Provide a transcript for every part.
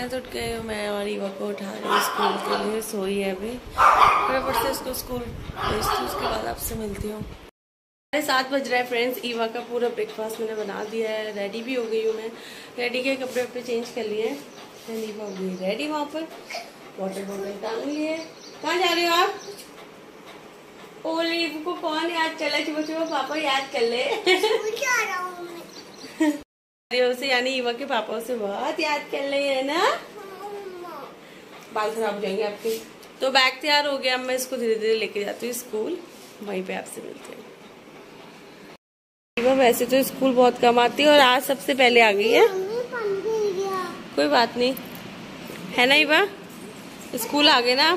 Friends उठ गए मैं और ईवा को उठा रही हूँ स्कूल के लिए, सोई है अभी। फटाफट से इसको स्कूल भेजती उसके बाद आपसे मिलती हूँ। साढ़े सात बज रहा है फ्रेंड्स ईवा का पूरा ब्रेकफास्ट मैंने बना दिया है रेडी भी हो गई हूँ मैं। रेडी के कपड़े वपड़े चेंज कर लिए हैं। ईवा हो गई रेडी वहाँ पर। वाटर बॉटल टांग लिए कहाँ जा रहे हो आप? ओली को कौन याद चला चुपा चुपा पापा याद कर ले। से, यानी ईवा के पापा से बहुत याद कर ले है ना? बाल खराब जाएँगे आपके। तो बैग तैयार हो गया, अब मैं इसको धीरे धीरे लेके जाती हूँ स्कूल। वहीं पे आपसे मिलते हैं। ईवा वैसे तो स्कूल बहुत कम आती है और आज सबसे पहले आ गई है। कोई बात नहीं। है ना ईवा स्कूल आ गए ना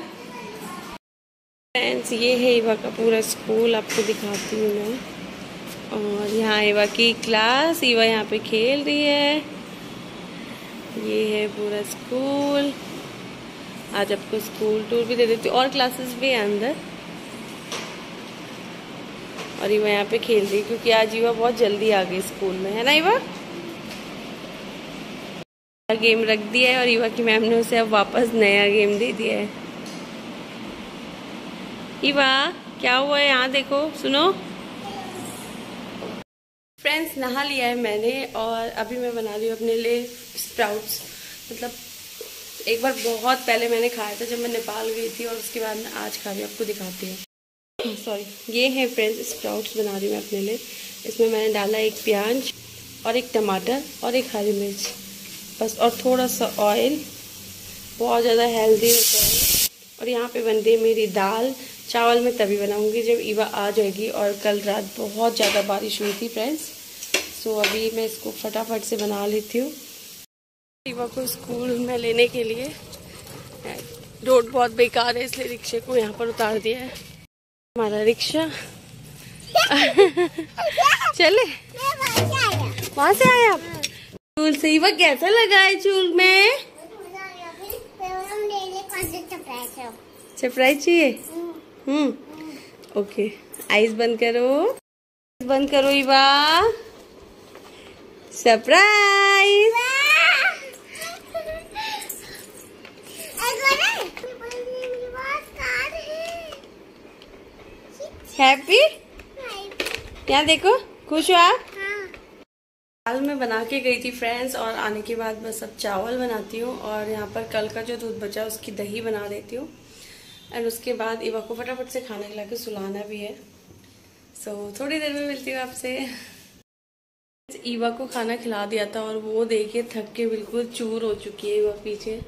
फ्रेंड्स ये है ईवा का पूरा स्कूल, आपको दिखाती हूँ मैं। और यहाँ ईवा की क्लास, ईवा यहाँ पे खेल रही है। ये है पूरा स्कूल। आज आपको स्कूल टूर भी दे देती हूँ। और क्लासेस भी है अंदर। और ईवा यहाँ पे खेल रही क्योंकि आज ईवा बहुत जल्दी आ गई स्कूल में। है ना ईवा? गेम रख दिया है और ईवा की मैम ने उसे अब वापस नया गेम दे दिया है। ईवा, क्या हुआ है? यहाँ देखो, सुनो। फ्रेंड्स नहा लिया है मैंने और अभी मैं बना रही हूँ अपने लिए स्प्राउट्स मतलब एक बार बहुत पहले मैंने खाया था जब मैं नेपाल गई थी और उसके बाद मैं आज खा रही हूँ, आपको दिखाती हूँ। सॉरी ये है फ्रेंड्स स्प्राउट्स बना रही हूँ मैं अपने लिए। इसमें मैंने डाला एक प्याज और एक टमाटर और एक हरी मिर्च। बस, और थोड़ा सा ऑयल बहुत ज़्यादा हेल्दी होता है। और यहाँ पे बनती है मेरी दाल। चावल मैं तभी बनाऊँगी जब ईवा आ जाएगी और कल रात बहुत ज़्यादा बारिश हुई थी फ्रेंड्स सो अभी मैं इसको फटाफट से बना लेती हूँ। ईवा को स्कूल में लेने के लिए, रोड बहुत बेकार है, इसलिए रिक्शे को यहाँ पर उतार दिया है। हमारा रिक्शा। चले। वहाँ से आए आप? चूल से ईवा कैसा लगा है चूल में? चपराई चाहिए? हम्म। ओके। आइज़ बंद करो। आइस बंद करो इवा सरप्राइज़ हैप्पी यहाँ देखो? खुश हो आप? दाल मैं बना के गई थी फ्रेंड्स और आने के बाद मैं सब चावल बनाती हूँ और यहाँ पर कल का जो दूध बचा उसकी दही बना देती हूँ। एंड उसके बाद इवा को फटाफट से खाना खिला के सुलाना भी है। सो so, थोड़ी देर में मिलती हूँ आपसे। ईवा को खाना खिला दिया था और वो देखिए थक के बिल्कुल चूर हो चुकी है ईवा पीछे।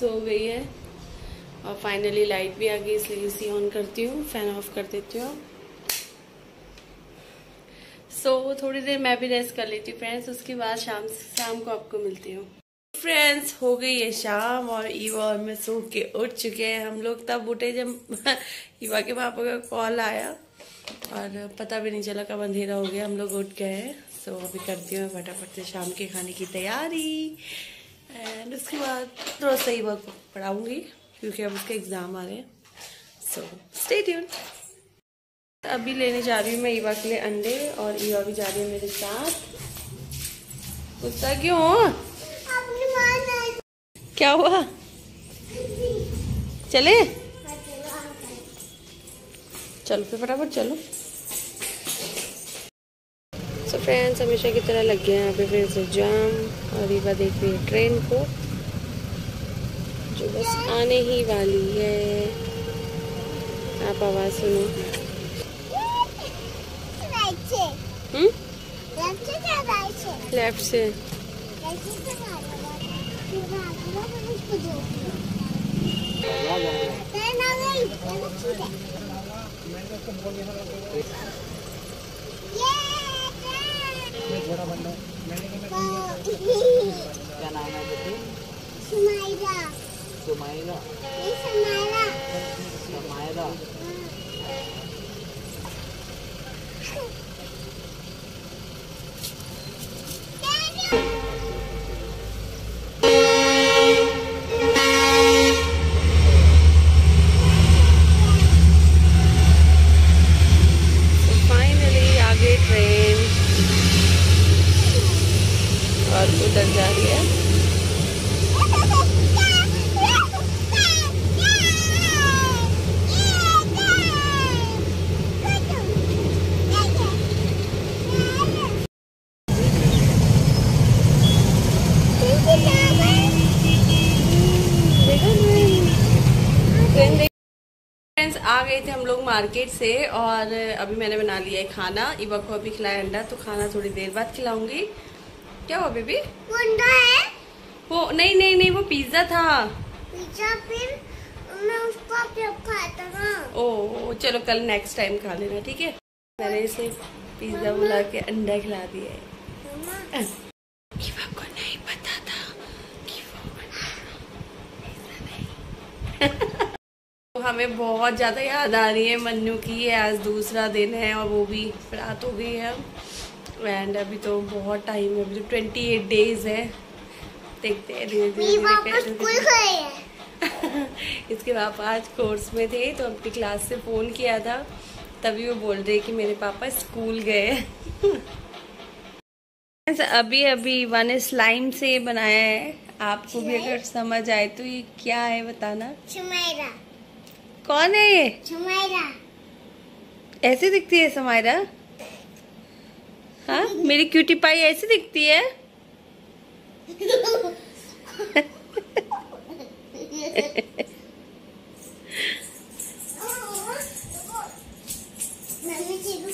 सो गई है। और फाइनली लाइट भी आ गई इसलिए इसी ऑन करती हूँ फ़ैन ऑफ़ कर देती हूँ। सो so, थोड़ी देर मैं भी रेस्ट कर लेती हूँ फ्रेंड्स उसके बाद शाम शाम को आपको मिलती हूँ। फ्रेंड्स हो गई है शाम और ईवा और मैं सो के उठ चुके हैं। हम लोग तब उठे जब ईवा के पापा का कॉल आया। और पता भी नहीं चला कब अंधेरा हो गया हम लोग उठ गए हैं। सो अभी करती हूँ फटाफट से शाम के खाने की तैयारी। एंड उसके बाद थोड़ा सा ईवा को पढ़ाऊँगी क्योंकि अब उसके एग्ज़ाम आ रहे हैं। सो स्टे ट्यून अभी लेने जा रही हूँ मैं ईवा के लिए अंडे और ईवा भी जा रही है मेरे साथ। गुस्सा क्यों? क्या हुआ? चले? चलो फिर फटाफट चलो। सो फ्रेंड्स हमेशा की तरह लग गया यहाँ पे फिर से जाम और रीवा देख रही है ट्रेन को, जो बस आने ही वाली है। आप आवाज़ सुनो। हम्म? लेफ़्ट से। क्या नाम है बेटी सुमाइरा सुमाइला ये सुमाइरा समायरा फाइनली आगे ट्रेन और उधर जा रही है फ्रेंड्स आ गए थे हम लोग मार्केट से और अभी मैंने बना लिया है खाना। इवा को अभी खिलाया अंडा तो खाना थोड़ी देर बाद खिलाऊँगी। क्या हुआ बेबी मुंडा है। वो नहीं नहीं नहीं वो पिज्जा था। पिज्जा फिर मैं उसको खाता ना। ओ चलो कल नेक्स्ट टाइम खा लेना ठीक है? मैंने इसे पिज्जा बुला के अंडा खिला दिया है मम्मा इवा को नहीं पता था कि वो तो हमें बहुत ज़्यादा याद आ रही है मन्नू की आज दूसरा दिन है और वो भी रात हो गई है। एंड अभी तो बहुत टाइम है अभी तो ट्वेंटी एट डेज़ है देखते हैं। धीरे धीरे इसके पापा आज कोर्स में थे तो अपनी क्लास से फ़ोन किया था। तभी वो बोल रहे कि मेरे पापा स्कूल गए। अभी अभी वन स्लाइम से बनाया है। आपको भी अगर समझ आए तो ये क्या है बताना। सुमाइरा कौन है ये? सुमाइरा ऐसे दिखती है समायरा? हाँ मेरी क्यूटी पाई ऐसी दिखती है?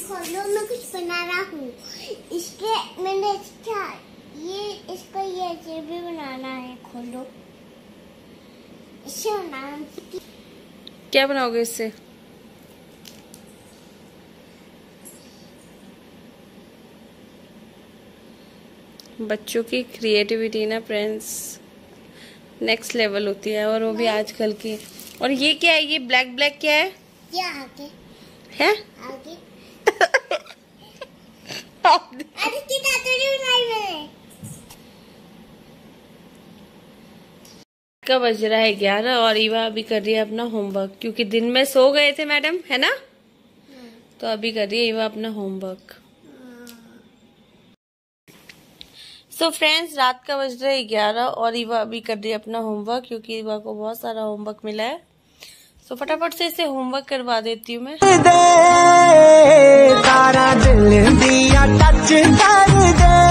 खोलो मैं कुछ बना रहा हूँ। इसके मैंने इसका ये इसको ये ऐसे भी बनाना है खोलो। इसे बनाना क्या बनाओगे इससे? बच्चों की क्रिएटिविटी ना फ्रेंड्स नेक्स्ट लेवल होती है और वो भी आजकल की। और ये क्या है? ये ब्लैक ब्लैक क्या है? ये आगे। है? आगे। अरे की बज रहा है ग्यारह और ईवा अभी कर रही है अपना होमवर्क क्योंकि दिन में सो गए थे मैडम, है ना? तो अभी कर रही है ईवा अपना होमवर्क सो फ्रेंड्स रात का बज रहा है ग्यारह और ईवा अभी कर रही है अपना होमवर्क क्योंकि ईवा को बहुत सारा होमवर्क मिला है. सो फटाफट से इसे होमवर्क करवा देती हूँ मैं. दे।